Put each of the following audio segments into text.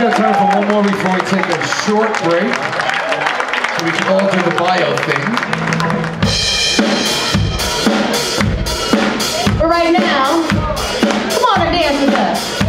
got time for one more before we take a short break. So we can all do the bio thing. But right now, come on and dance with us.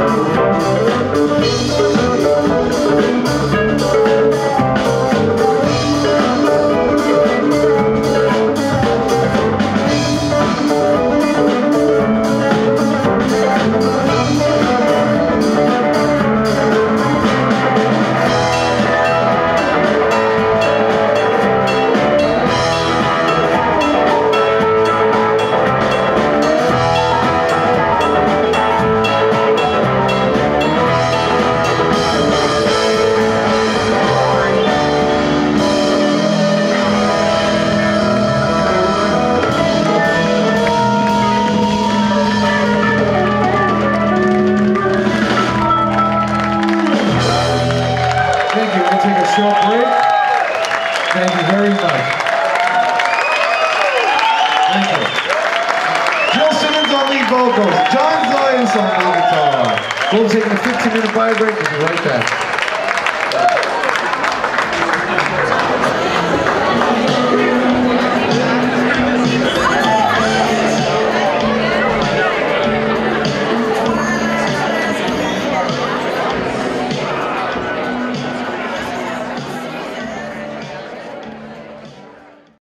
Música course, John Zias on guitar. We'll take a 15 minute bio break and be right back.